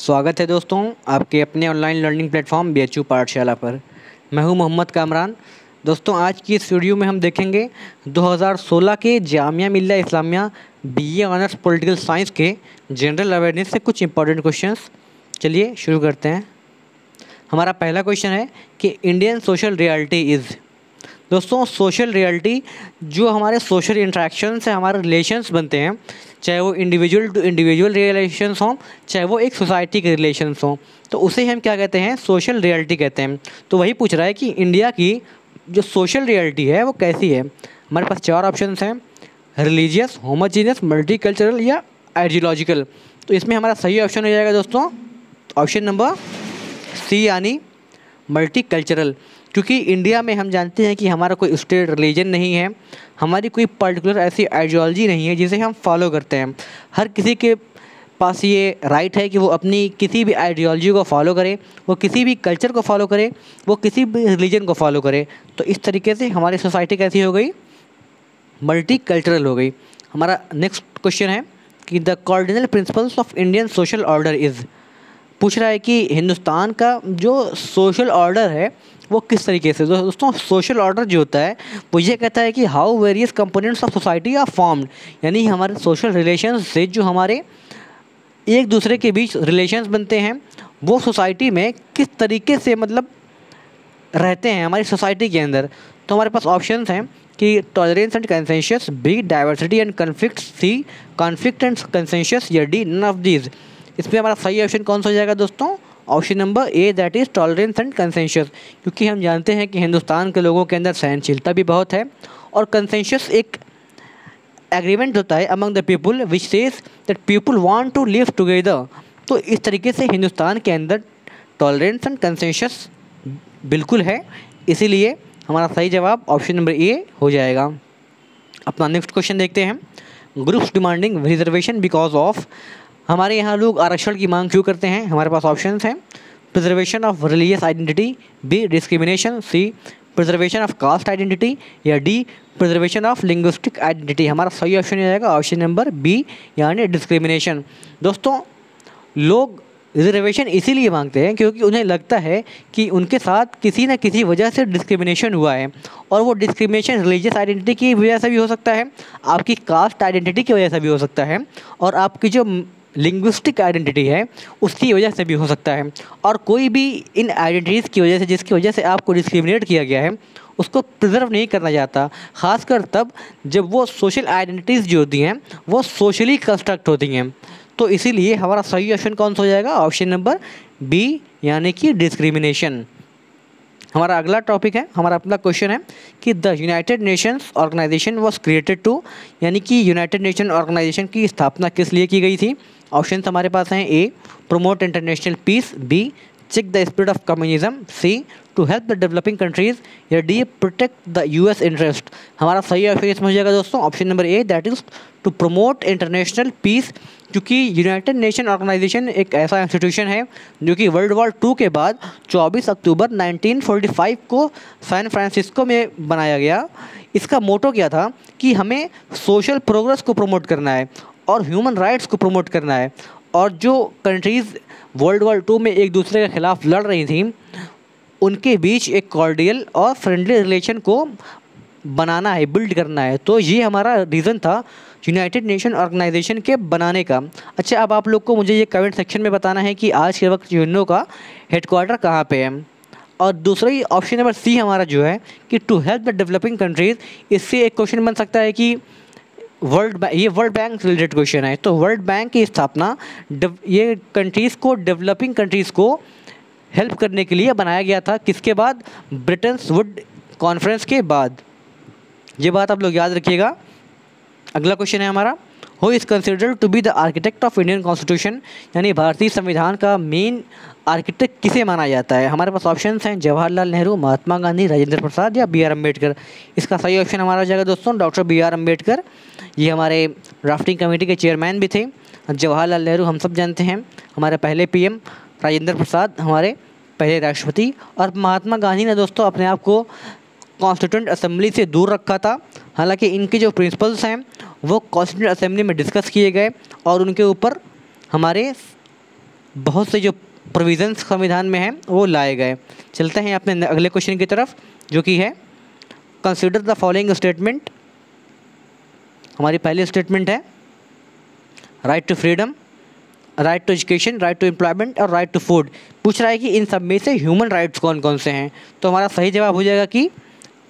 स्वागत है दोस्तों आपके अपने online learning platform B H Pathshala पर। मैं हूँ मोहम्मद कामरान। दोस्तों, आज की इस वीडियो में हम देखेंगे 2016 के Jamia Millia Islamia BA honours political science के जनरल अवेयरनेस से कुछ इंपॉर्टेंट क्वेश्चंस चलिए शुरू करते हैं। हमारा पहला क्वेश्चन है कि इंडियन सोशल रियलिटी इज़ दोस्तों सोशल रियलिटी जो हमारे सोशल इंट्रैक्शन से हमारे रिलेशंस बनते हैं, चाहे वो इंडिविजुअल टू इंडिविजुअल रिलेशंस हों, चाहे वो एक सोसाइटी के रिलेशंस हों तो उसे हम क्या कहते हैं? सोशल रियलिटी कहते हैं। तो वही पूछ रहा है कि इंडिया की जो सोशल रियलिटी है, वो कैसी है? हमारे पास चार ऑप्शन हैं रिलीजियस होमोजीनियस मल्टी या आइडियोलॉजिकल तो इसमें हमारा सही ऑप्शन हो जाएगा दोस्तों। ऑप्शन नंबर सी यानी मल्टी कल्चरल क्योंकि इंडिया में हम जानते हैं कि हमारा कोई स्टेट रिलीजन नहीं है, हमारी कोई पर्टिकुलर ऐसी आइडियोलॉजी नहीं है जिसे हम फॉलो करते हैं। हर किसी के पास ये राइट है कि वो अपनी किसी भी आइडियोलॉजी को फॉलो करे, वो किसी भी कल्चर को फॉलो करे, वो किसी भी रिलीजन को फॉलो करे। तो इस तरीके से हमारी सोसाइटी कैसी हो गई? मल्टी कल्चरल हो गई। हमारा नेक्स्ट क्वेश्चन है कि the cardinal principles of Indian social order is पूछ रहा है कि हिंदुस्तान का जो सोशल ऑर्डर है वो किस तरीके से? दोस्तों सोशल ऑर्डर जो होता है, वो ये कहता है कि how various components of society are formed यानी हमारे सोशल रिलेशन से जो हमारे एक दूसरे के बीच रिलेशंस बनते हैं, वो सोसाइटी में किस तरीके से मतलब रहते हैं हमारी सोसाइटी के अंदर? तो हमारे पास ऑप्शन हैं कि tolerance and consensus B diversity and conflict C conflict and consensus या डी नन ऑफ़ दीज इसमें हमारा सही ऑप्शन कौन सा हो जाएगा दोस्तों? Option number A that is tolerance and consensus क्योंकि हम जानते हैं कि हिंदुस्तान के लोगों के अंदर सहनशीलता भी बहुत है और कंसेंशियस एक एग्रीमेंट होता है among the people which says that people want to live together तो इस तरीके से हिंदुस्तान के अंदर टॉलरेंस एंड कंसेंशियस बिल्कुल है, इसीलिए हमारा सही जवाब ऑप्शन नंबर ए हो जाएगा। अपना नेक्स्ट क्वेश्चन देखते हैं। Groups demanding reservation because of हमारे यहाँ लोग आरक्षण की मांग क्यों करते हैं? हमारे पास ऑप्शन हैं। Preservation of religious identity B discrimination C preservation of caste identity या D preservation of linguistic identity हमारा सही ऑप्शन हो जाएगा ऑप्शन नंबर बी यानी डिस्क्रिमिनेशन दोस्तों, लोग रिजर्वेशन इसीलिए मांगते हैं क्योंकि उन्हें लगता है कि उनके साथ किसी न किसी वजह से डिस्क्रिमिनेशन हुआ है। और वो डिस्क्रिमिनेशन रिलीजियस आइडेंटिटी की वजह से भी हो सकता है, आपकी कास्ट आइडेंटिटी की वजह से भी हो सकता है, और आपकी जो लिंग्विस्टिक आइडेंटिटी है, उसकी वजह से भी हो सकता है। और कोई भी इन आइडेंटिटीज़ की वजह से, जिसकी वजह से आपको डिस्क्रिमिनेट किया गया है, उसको प्रिजर्व नहीं करना चाहता। खासकर तब जब वो सोशल आइडेंटिटीज़ जो होती हैं, वो सोशली कंस्ट्रक्ट होती हैं। तो इसीलिए हमारा सही ऑप्शन कौन सा हो जाएगा? ऑप्शन नंबर बी यानी कि डिस्क्रिमिनेशन हमारा अगला टॉपिक है, हमारा अपना क्वेश्चन है कि the United Nations Organization was created to यानी कि यूनाइटेड नेशन ऑर्गेनाइजेशन की स्थापना किस लिए की गई थी? ऑप्शन हमारे पास हैं A promote international peace B check the spirit of communism C to help the developing countries या D protect the US interest हमारा सही ऑप्शन इसमें हो जाएगा दोस्तों option number A that is to promote international peace क्योंकि United nation organisation एक ऐसा इंस्टीट्यूशन है, जो कि वर्ल्ड वॉर टू के बाद 24 अक्टूबर 1945 को सैन फ्रांसिस्को में बनाया गया। इसका मोटो क्या था कि हमें सोशल प्रोग्रेस को प्रमोट करना है। और ह्यूमन राइट्स को प्रमोट करना है। और जो कंट्रीज़ वर्ल्ड वॉर टू में एक दूसरे के ख़िलाफ़ लड़ रही थी, उनके बीच एक कॉर्डियल और फ्रेंडली रिलेशन को बनाना है बिल्ड करना है। तो ये हमारा रीज़न था यूनाइटेड नेशन ऑर्गेनाइजेशन के बनाने का। अच्छा अब आप लोग को मुझे ये कमेंट सेक्शन में बताना है कि आज के वक्त यूनो का हेडक्वार्टर कहाँ पे है। और दूसरा ही ऑप्शन नंबर सी हमारा जो है कि to help the developing countries इससे एक क्वेश्चन बन सकता है कि वर्ल्ड ये वर्ल्ड बैंक रिलेटेड क्वेश्चन है। तो वर्ल्ड बैंक की स्थापना ये कंट्रीज़ को डेवलपिंग कंट्रीज़ को हेल्प करने के लिए बनाया गया था। किसके बाद? ब्रिटेन वुड कॉन्फ्रेंस के बाद। ये बात आप लोग याद रखिएगा। अगला क्वेश्चन है हमारा। Who is considered to be the architect of Indian constitution यानी भारतीय संविधान का मेन आर्किटेक्ट किसे माना जाता है? हमारे पास ऑप्शन हैं जवाहरलाल नेहरू, महात्मा गांधी, राजेंद्र प्रसाद या बी आर अंबेडकर इसका सही ऑप्शन हमारा हो जाएगा दोस्तों डॉक्टर बी आर अंबेडकर ये हमारे ड्राफ्टिंग कमेटी के चेयरमैन भी थे। जवाहरलाल नेहरू, हम सब जानते हैं। हमारे पहले पीएम राजेंद्र प्रसाद, हमारे पहले राष्ट्रपति और महात्मा गांधी ने दोस्तों अपने आप को कॉन्स्टिट्यूंट असेंबली से दूर रखा था। हालाँकि इनके जो प्रिंसिपल्स हैं, वो कॉन्स्टिट्यूंट असेंबली में डिस्कस किए गए और उनके ऊपर हमारे बहुत से जो प्रोविज़न्स संविधान में हैं, वो लाए गए। चलते हैं अपने अगले क्वेश्चन की तरफ़, जो कि है कंसिडर द फॉलोइंग स्टेटमेंट हमारी पहली स्टेटमेंट है right to freedom right to education right to employment और राइट टू फ़ूड पूछ रहा है कि इन सब में से ह्यूमन राइट्स कौन कौन से हैं? तो हमारा सही जवाब हो जाएगा कि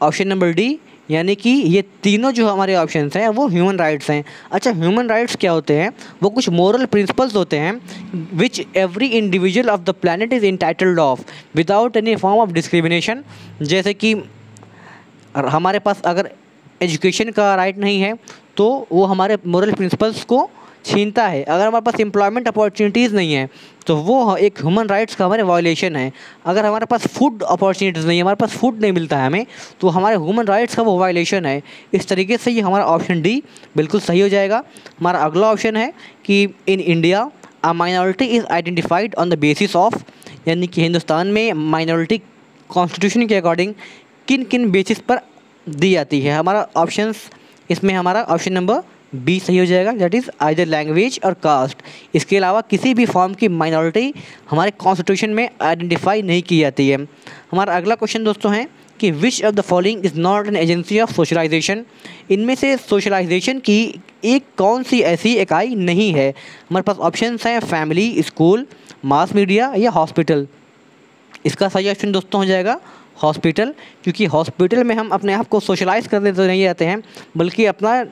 ऑप्शन नंबर डी यानी कि ये तीनों जो हमारे ऑप्शन हैं, वो ह्यूमन राइट्स हैं। अच्छा ह्यूमन राइट्स क्या होते हैं? वो कुछ मॉरल प्रिंसिपल्स होते हैं which every individual of the planet is entitled of without any form of discrimination जैसे कि हमारे पास अगर एजुकेशन का राइट नहीं है तो वो हमारे मॉरल प्रिंसिपल्स को छीनता है। अगर हमारे पास एम्प्लॉयमेंट अपॉर्चुनिटीज़ नहीं है तो वो एक ह्यूमन राइट्स का हमारे वायलेशन है। अगर हमारे पास फ़ूड अपॉर्चुनिटीज़ नहीं है, हमारे पास फ़ूड नहीं मिलता है हमें तो हमारे ह्यूमन राइट्स का वो वायलेशन है। इस तरीके से ये हमारा ऑप्शन डी बिल्कुल सही हो जाएगा। हमारा अगला ऑप्शन है कि in India a minority is identified on the basis of यानी कि हिंदुस्तान में माइनॉरिटी कॉन्स्टिट्यूशन के अकॉर्डिंग किन किन बेसिस पर दी जाती है। हमारा ऑप्शंस इसमें हमारा ऑप्शन नंबर बी सही हो जाएगा that is either language or caste इसके अलावा किसी भी फॉर्म की माइनॉरिटी हमारे कॉन्स्टिट्यूशन में आइडेंटिफाई नहीं की जाती है। हमारा अगला क्वेश्चन दोस्तों है कि which of the following is not an agency of socialization इनमें से सोशलाइजेशन की एक कौन सी ऐसी इकाई नहीं है? हमारे पास ऑप्शन हैं फैमिली स्कूल मास मीडिया या हॉस्पिटल इसका सही ऑप्शन दोस्तों हो जाएगा हॉस्पिटल, क्योंकि हॉस्पिटल में हम अपने आप को सोशलाइज करने तो नहीं जाते हैं, बल्कि अपना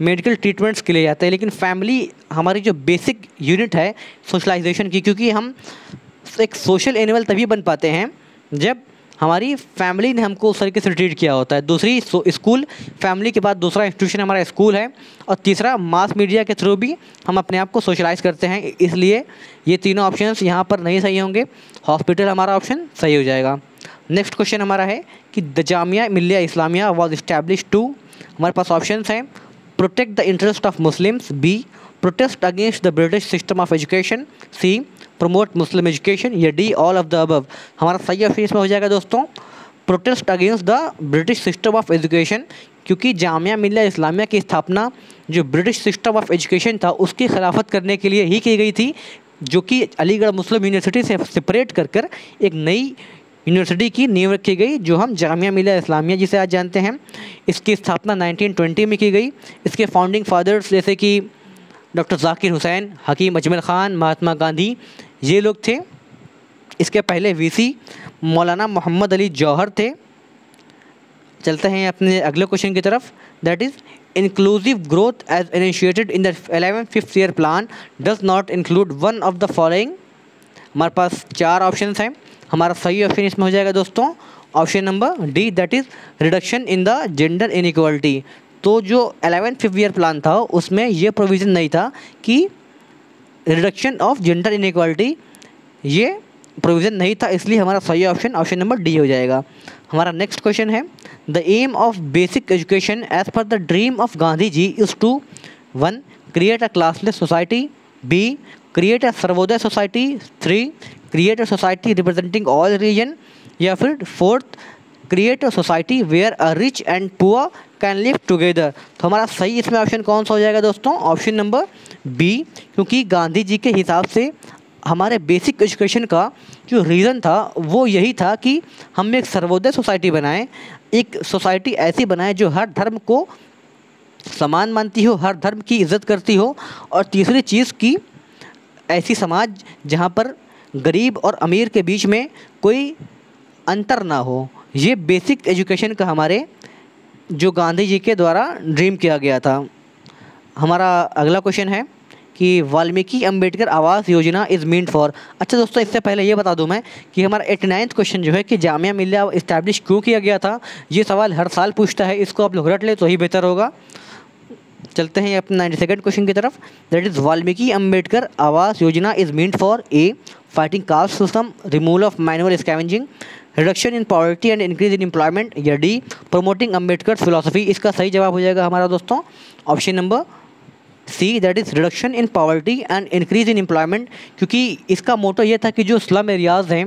मेडिकल ट्रीटमेंट्स के लिए जाते हैं। लेकिन फैमिली, हमारी जो बेसिक यूनिट है सोशलाइजेशन की, क्योंकि हम एक सोशल एनिमल तभी बन पाते हैं जब हमारी फैमिली ने हमको उस तरीके से ट्रीट किया होता है। दूसरी स्कूल, फैमिली के बाद दूसरा इंस्टीट्यूशन हमारा स्कूल है और तीसरा मास मीडिया के थ्रू भी हम अपने आप को सोशलाइज करते हैं। इसलिए ये तीनों ऑप्शंस यहाँ पर नहीं सही होंगे। हॉस्पिटल हमारा ऑप्शन सही हो जाएगा। नेक्स्ट क्वेश्चन हमारा है कि the Jamia Millia Islamia was establish to हमारे पास ऑप्शन हैं protect the interest of Muslims B protest against the British system of education C promote Muslim education या D all of the above हमारा सही ऑप्शन इसमें हो जाएगा दोस्तों protest against the British system of education क्योंकि जामिया मिल्ला इस्लामिया की स्थापना जो ब्रिटिश सिस्टम ऑफ़ एजुकेशन था, उसकी खिलाफत करने के लिए ही की गई थी, जो कि अलीगढ़ मुस्लिम यूनिवर्सिटी से सेपरेट कर कर एक नई यूनिवर्सिटी की नींव रखी गई, जो हम जामिया मिलिया इस्लामिया जिसे आज जानते हैं। इसकी स्थापना 1920 में की गई। इसके फाउंडिंग फादर्स जैसे कि डॉक्टर जाकिर हुसैन, हकीम अजमल ख़ान, महात्मा गांधी, ये लोग थे। इसके पहले वीसी मौलाना मोहम्मद अली जौहर थे। चलते हैं अपने अगले क्वेश्चन की तरफ़। That is inclusive growth as initiated in the eleven fifth year plan does not include one of the following हमारे पास चार ऑप्शन हैं। हमारा सही ऑप्शन इसमें हो जाएगा दोस्तों। Option number D that is reduction in the gender inequality तो जो एलेवन फिफ्थ ईयर प्लान था, उसमें ये प्रोविज़न नहीं था कि रिडक्शन ऑफ़ जेंडर इनक्वालिटी ये प्रोविज़न नहीं था, इसलिए हमारा सही ऑप्शन ऑप्शन नंबर डी हो जाएगा। हमारा नेक्स्ट क्वेश्चन है। The aim of basic education as per the dream of Gandhi ji is to one create a classless society B create a Sarvodaya society three create a society representing all region या फिर fourth create a society where a rich and poor can live together तो हमारा सही इसमें option कौन सा हो जाएगा दोस्तों? ऑप्शन नंबर बी क्योंकि गांधी जी के हिसाब से हमारे बेसिक एजुकेशन का जो रीज़न था, वो यही था कि हम एक सर्वोदय सोसाइटी बनाएँ। एक सोसाइटी ऐसी बनाएँ जो हर धर्म को समान मानती हो, हर धर्म की इज़्ज़त करती हो। और तीसरी चीज़ की ऐसी समाज जहाँ पर गरीब और अमीर के बीच में कोई अंतर ना हो। ये बेसिक एजुकेशन का हमारे जो गांधी जी के द्वारा ड्रीम किया गया था। हमारा अगला क्वेश्चन है कि Valmiki Ambedkar Awas Yojana is mean for अच्छा दोस्तों, इससे पहले ये बता दूँ मैं कि हमारा एटी नाइन्थ क्वेश्चन जो है कि जामिया मिल्ला इस्टेब्लिश क्यों किया गया था? ये सवाल हर साल पूछता है, इसको आप लोग रट ले तो ही बेहतर होगा। चलते हैं अपने नाइन्टी सेकेंड क्वेश्चन की तरफ़। That is Valmiki Ambedkar Awas Yojana is mean for a fighting caste system removal of manual scavenging reduction in poverty and increase in employment या डी प्रमोटिंग अंबेडकर फिलोसफी इसका सही जवाब हो जाएगा हमारा दोस्तों। Option number C that is reduction in poverty and increase in employment क्योंकि इसका मोटो ये था कि जो स्लम एरियाज़ हैं,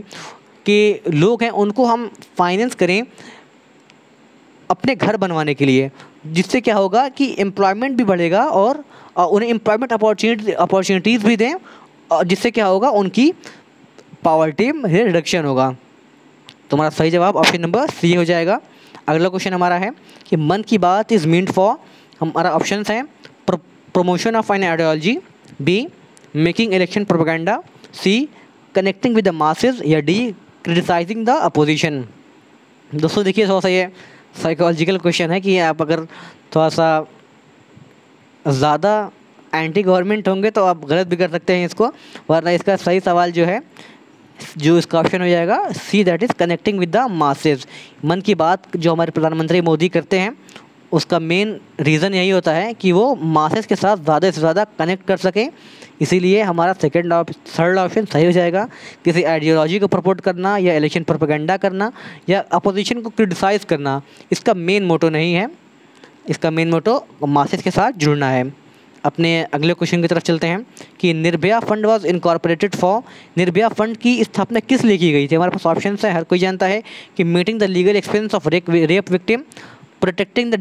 के लोग हैं, उनको हम फाइनेंस करें अपने घर बनवाने के लिए। जिससे क्या होगा कि एम्प्लॉयमेंट भी बढ़ेगा और उन्हें एम्प्लॉयमेंट अपॉर्चुनिटी अपॉर्चुनिटीज़ भी दें और जिससे क्या होगा उनकी पावर्टी में रिडक्शन होगा। तुम्हारा सही जवाब ऑप्शन नंबर सी हो जाएगा। अगला क्वेश्चन हमारा है कि Man ki Baat is mean for हमारा ऑप्शन है promotion of an ideology B making election propaganda C connecting with the masses या डी क्रिटिसाइजिंग द अपोजिशन दोस्तों देखिए थोड़ा सा ये साइकोलॉजिकल क्वेश्चन है कि आप अगर थोड़ा सा ज़्यादा एंटी गवर्नमेंट होंगे तो आप गलत भी कर सकते हैं इसको, वरना इसका सही सवाल जो है, जो इसका ऑप्शन हो जाएगा C that is connecting with the masses Man ki Baat जो हमारे प्रधानमंत्री मोदी करते हैं उसका मेन रीज़न यही होता है कि वो मासेस के साथ ज़्यादा से ज़्यादा कनेक्ट कर सकें। इसीलिए हमारा सेकेंड थर्ड ऑप्शन सही हो जाएगा। किसी आइडियोलॉजी को प्रपोर्ट करना या इलेक्शन प्रोपेगेंडा करना या अपोजिशन को क्रिटिसाइज़ करना, इसका मेन मोटो नहीं है। इसका मेन मोटो मासेस के साथ जुड़ना है। अपने अगले क्वेश्चन की तरफ़ चलते हैं कि Nirbhaya fund was incorporated for Nirbhaya fund की स्थापना किस लिए की गई थी? हमारे पास ऑप्शन है, हर कोई जानता है कि meeting the legal expense of rape victim protecting the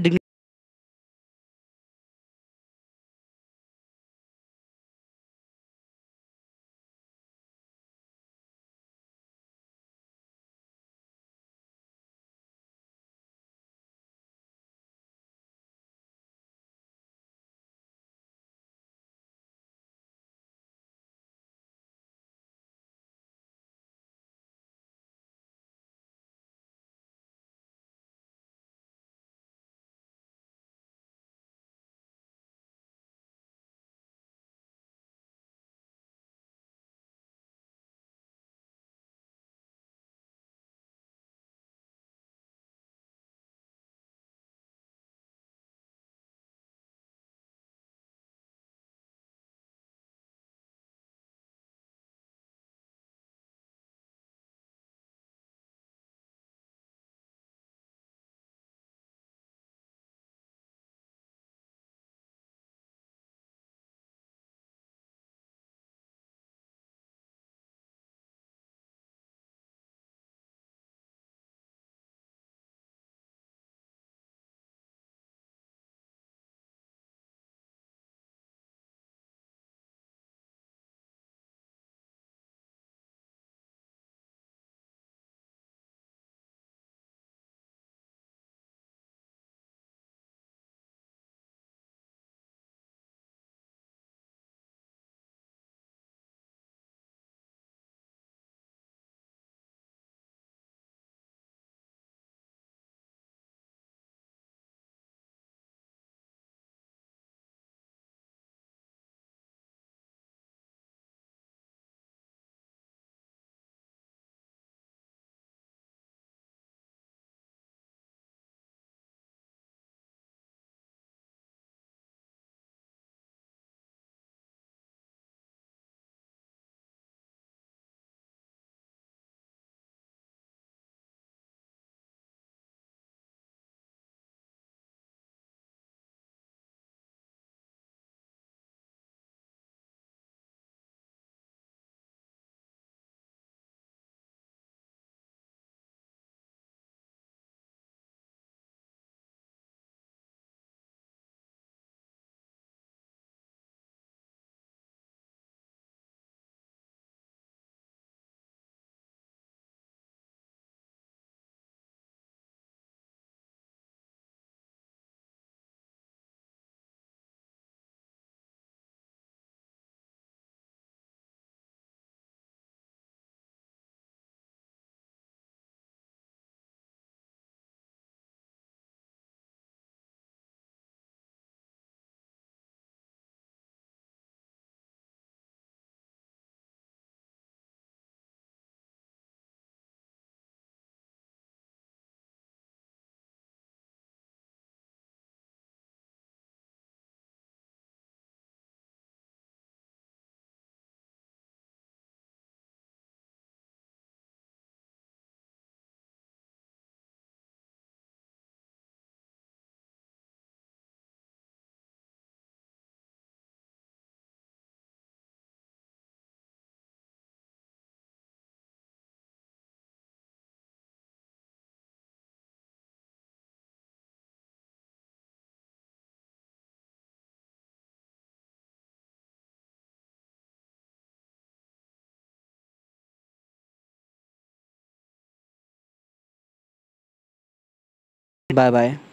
Bye bye.